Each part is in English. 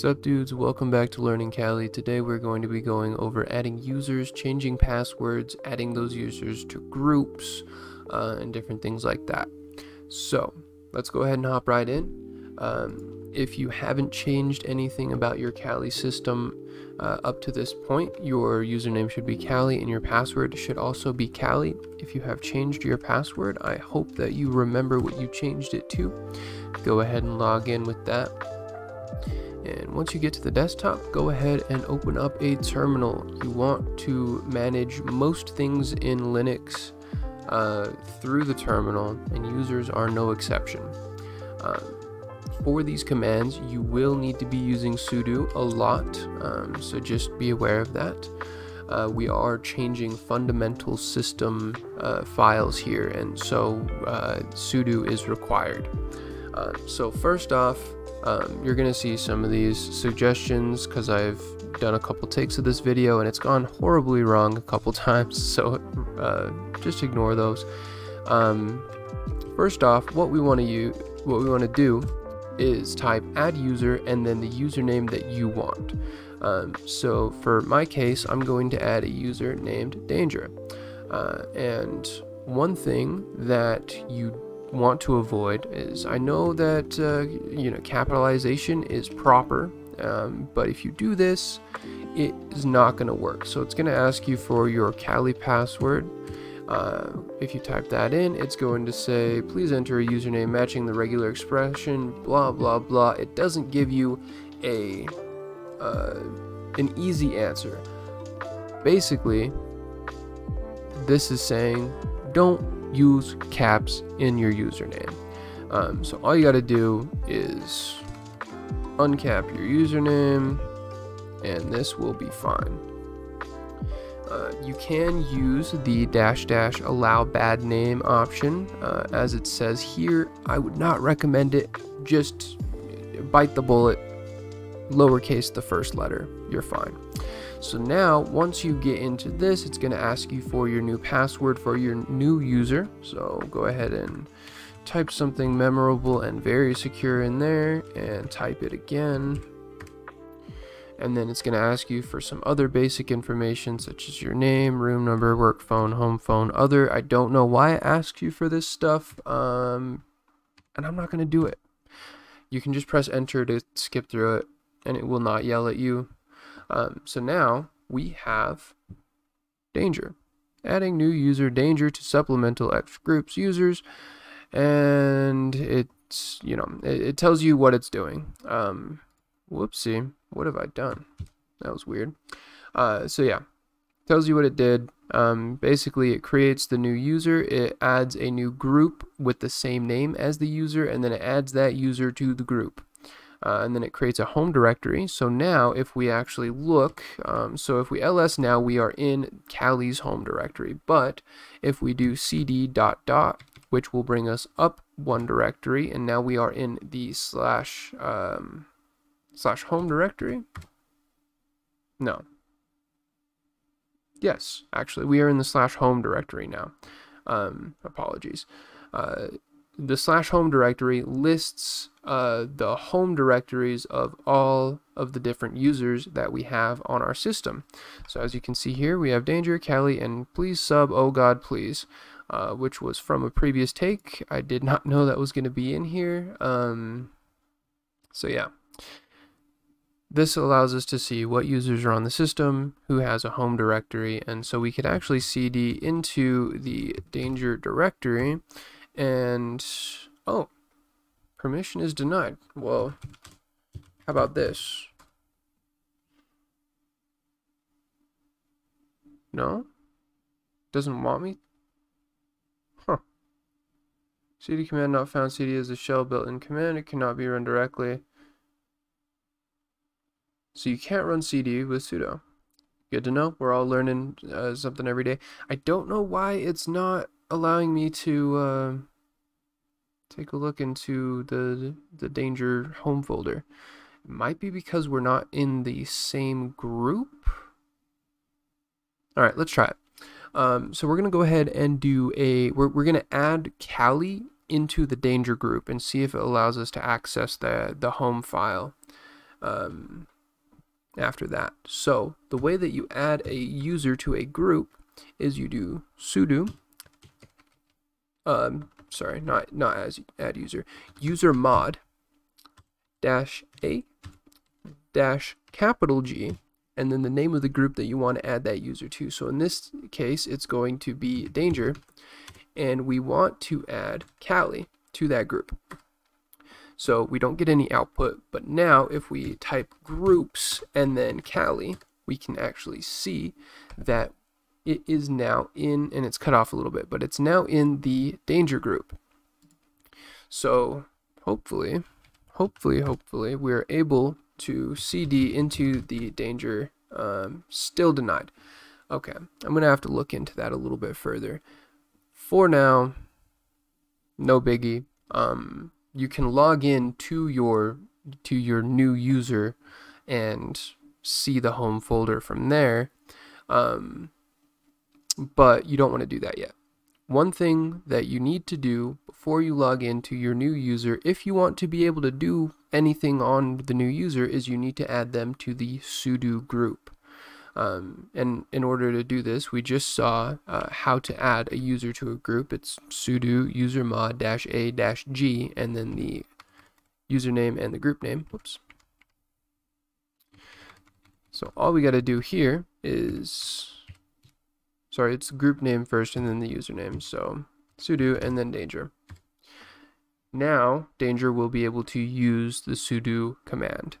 What's up dudes, welcome back to Learning Kali. Today we're going to be going over adding users, changing passwords, adding those users to groups, uh, and different things like that. So, let's go ahead and hop right in. Um, if you haven't changed anything about your Kali system uh, up to this point, your username should be Kali and your password should also be Kali. If you have changed your password, I hope that you remember what you changed it to. Go ahead and log in with that. And once you get to the desktop, go ahead and open up a terminal. You want to manage most things in Linux uh, through the terminal, and users are no exception. Uh, for these commands, you will need to be using sudo a lot, um, so just be aware of that. Uh, we are changing fundamental system uh, files here, and so uh, sudo is required. Uh, so first off, um, you're gonna see some of these suggestions because I've done a couple takes of this video and it's gone horribly wrong a couple times so uh, just ignore those. Um, first off what we want to use what we want to do is type add user and then the username that you want. Um, so for my case I'm going to add a user named danger. Uh, and one thing that you want to avoid is I know that uh, you know capitalization is proper um, but if you do this it is not going to work. So it's going to ask you for your Kali password. Uh, if you type that in it's going to say please enter a username matching the regular expression blah blah blah. It doesn't give you a uh, an easy answer. Basically this is saying don't use caps in your username. Um, so all you got to do is uncap your username and this will be fine. Uh, you can use the dash dash allow bad name option uh, as it says here. I would not recommend it. Just bite the bullet, lowercase the first letter. You're fine. So now, once you get into this, it's going to ask you for your new password for your new user. So go ahead and type something memorable and very secure in there and type it again. And then it's going to ask you for some other basic information such as your name, room number, work phone, home phone, other. I don't know why it asks you for this stuff. Um, and I'm not going to do it. You can just press enter to skip through it and it will not yell at you. Um, so now we have danger. Adding new user danger to supplemental X groups users. And it's, you know, it, it tells you what it's doing. Um, whoopsie. What have I done? That was weird. Uh, so yeah, tells you what it did. Um, basically, it creates the new user. It adds a new group with the same name as the user, and then it adds that user to the group uh, and then it creates a home directory. So now if we actually look, um, so if we ls now, we are in Kali's home directory. But if we do cd dot dot, which will bring us up one directory, and now we are in the slash um, slash home directory. No. Yes, actually, we are in the slash home directory now. Um, apologies. Uh, the slash home directory lists uh, the home directories of all of the different users that we have on our system. So as you can see here, we have Danger, Kali, and Please Sub, Oh God Please, uh, which was from a previous take. I did not know that was going to be in here. Um, so yeah. This allows us to see what users are on the system, who has a home directory, and so we could actually cd into the danger directory and, oh, permission is denied. Well, how about this? No? Doesn't want me? Huh. CD command not found. CD is a shell built-in command. It cannot be run directly. So you can't run CD with sudo. Good to know. We're all learning uh, something every day. I don't know why it's not allowing me to uh, take a look into the the danger home folder. It might be because we're not in the same group. All right, let's try it. Um, so we're gonna go ahead and do a we're we're gonna add Kali into the danger group and see if it allows us to access the the home file. um, after that. So the way that you add a user to a group is you do sudo, um, sorry, not not as add user, user mod dash a dash capital G and then the name of the group that you want to add that user to. So in this case, it's going to be danger, and we want to add Kali to that group. So we don't get any output, but now if we type groups and then Kali, we can actually see that it is now in, and it's cut off a little bit, but it's now in the danger group. So hopefully, hopefully, hopefully, we're able to CD into the danger um, still denied. Okay, I'm going to have to look into that a little bit further. For now, no biggie. Um, you can log in to your to your new user and see the home folder from there. Um, but you don't want to do that yet. One thing that you need to do before you log into your new user, if you want to be able to do anything on the new user, is you need to add them to the sudo group. Um, and in order to do this, we just saw uh, how to add a user to a group. It's sudo user mod a g and then the username and the group name. Whoops. So all we got to do here is sorry, it's group name first and then the username. So sudo and then danger. Now danger will be able to use the sudo command.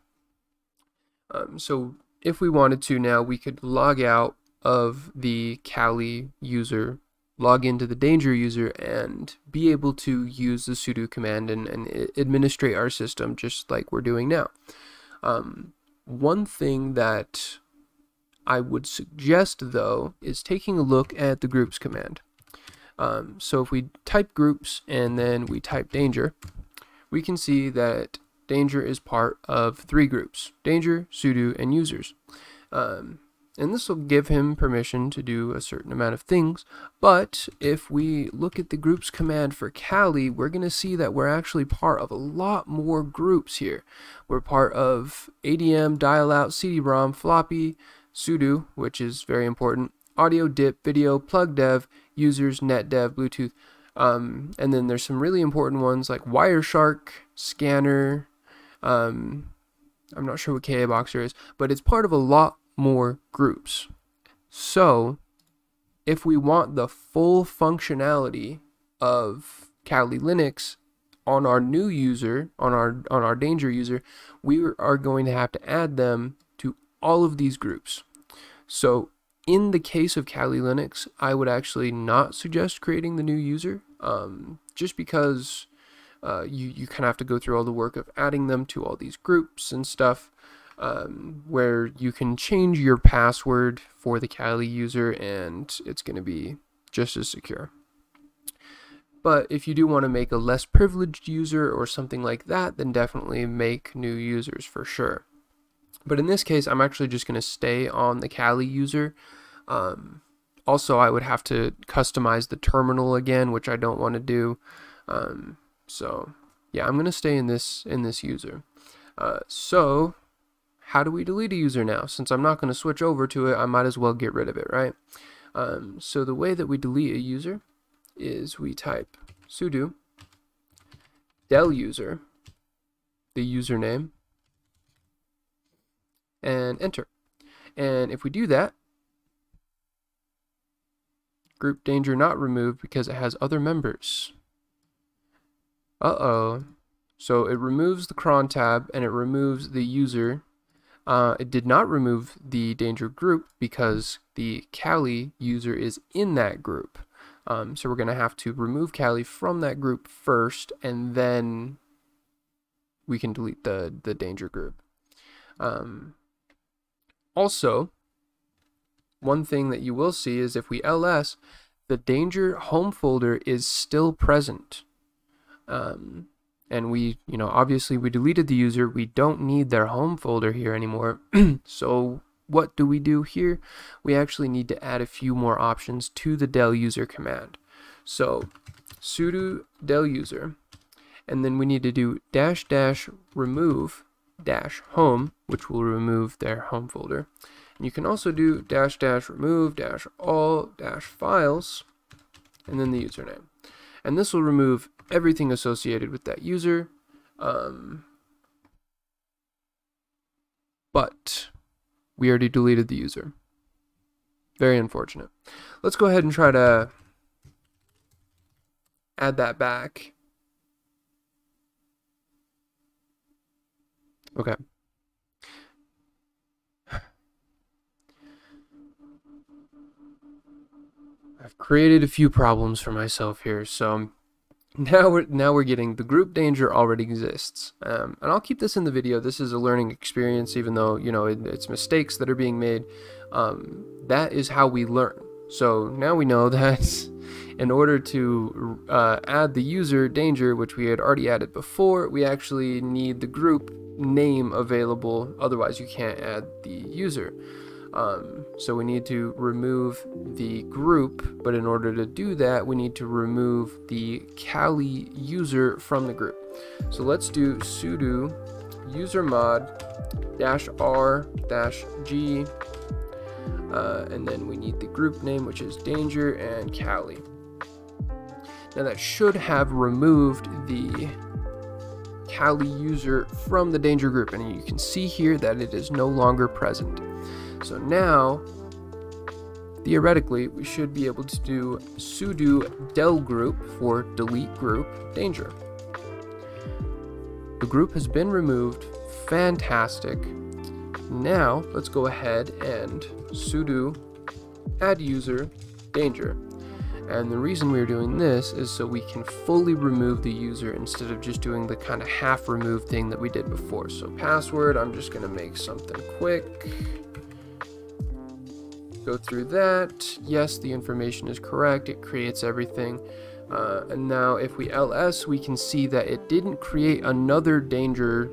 Um, so if we wanted to now, we could log out of the Kali user, log into the danger user, and be able to use the sudo command and, and administrate our system just like we're doing now. Um, one thing that I would suggest, though, is taking a look at the groups command. Um, so if we type groups and then we type danger, we can see that danger is part of three groups, danger, sudo, and users. Um, and this will give him permission to do a certain amount of things. But if we look at the groups command for Kali, we're going to see that we're actually part of a lot more groups here. We're part of ADM, dial out, CD-ROM, floppy, sudo, which is very important, audio, dip, video, plug dev, users, net dev, Bluetooth. Um, and then there's some really important ones like Wireshark, Scanner. Um, I'm not sure what KA Boxer is, but it's part of a lot more groups. So if we want the full functionality of Kali Linux on our new user, on our on our danger user, we are going to have to add them to all of these groups. So in the case of Kali Linux, I would actually not suggest creating the new user, um, just because uh, you, you kind of have to go through all the work of adding them to all these groups and stuff, um, where you can change your password for the Kali user and it's going to be just as secure. But if you do want to make a less privileged user or something like that, then definitely make new users for sure. But in this case, I'm actually just going to stay on the Kali user. Um, also, I would have to customize the terminal again, which I don't want to do. Um, so yeah, I'm going to stay in this in this user. Uh, so how do we delete a user now? Since I'm not going to switch over to it, I might as well get rid of it, right? Um, so the way that we delete a user is we type sudo del user, the username, and enter. And if we do that, group danger not removed because it has other members. Uh-oh. So it removes the cron tab and it removes the user. Uh, it did not remove the danger group because the Kali user is in that group. Um, so we're going to have to remove Kali from that group first and then we can delete the, the danger group. Um, also, one thing that you will see is if we ls, the danger home folder is still present. Um, and we, you know, obviously we deleted the user. We don't need their home folder here anymore. so what do we do here? We actually need to add a few more options to the del user command. So sudo del user, and then we need to do dash dash remove dash home, which will remove their home folder. And you can also do dash dash remove dash all dash files and then the username. And this will remove everything associated with that user. Um, but we already deleted the user. Very unfortunate. Let's go ahead and try to add that back. Okay. I've created a few problems for myself here, so now we're now we're getting the group danger already exists, um, and I'll keep this in the video. This is a learning experience, even though you know it, it's mistakes that are being made. Um, that is how we learn. So now we know that in order to uh, add the user danger, which we had already added before, we actually need the group name available. Otherwise, you can't add the user. Um, so we need to remove the group, but in order to do that, we need to remove the Kali user from the group. So let's do sudo user mod dash r dash g, uh, and then we need the group name, which is danger and Kali. Now that should have removed the Kali user from the danger group, and you can see here that it is no longer present. So now, theoretically, we should be able to do sudo del group for delete group danger. The group has been removed. Fantastic. Now, let's go ahead and sudo add user danger. And the reason we're doing this is so we can fully remove the user instead of just doing the kind of half remove thing that we did before. So password, I'm just going to make something quick go through that. Yes, the information is correct. It creates everything. Uh, and now if we ls, we can see that it didn't create another danger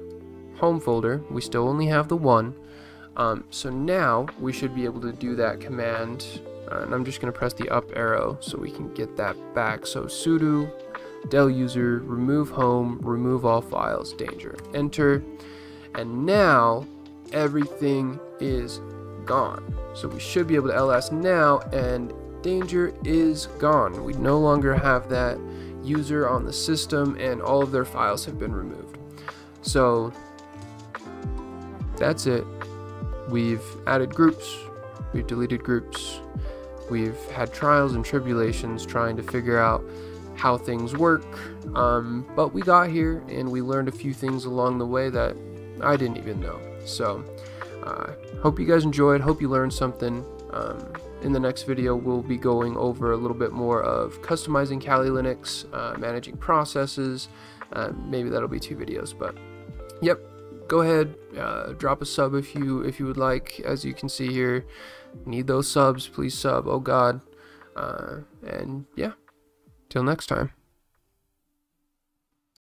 home folder. We still only have the one. Um, so now we should be able to do that command. Uh, and I'm just going to press the up arrow so we can get that back. So sudo del user remove home remove all files danger enter and now everything is gone. So we should be able to ls now and danger is gone. We no longer have that user on the system and all of their files have been removed. So that's it. We've added groups, we've deleted groups, we've had trials and tribulations trying to figure out how things work. Um, but we got here and we learned a few things along the way that I didn't even know. So uh, hope you guys enjoyed. Hope you learned something. Um, in the next video, we'll be going over a little bit more of customizing Kali Linux, uh, managing processes. Uh, maybe that'll be two videos, but yep. Go ahead, uh, drop a sub if you if you would like. As you can see here, need those subs. Please sub. Oh God. Uh, and yeah, till next time.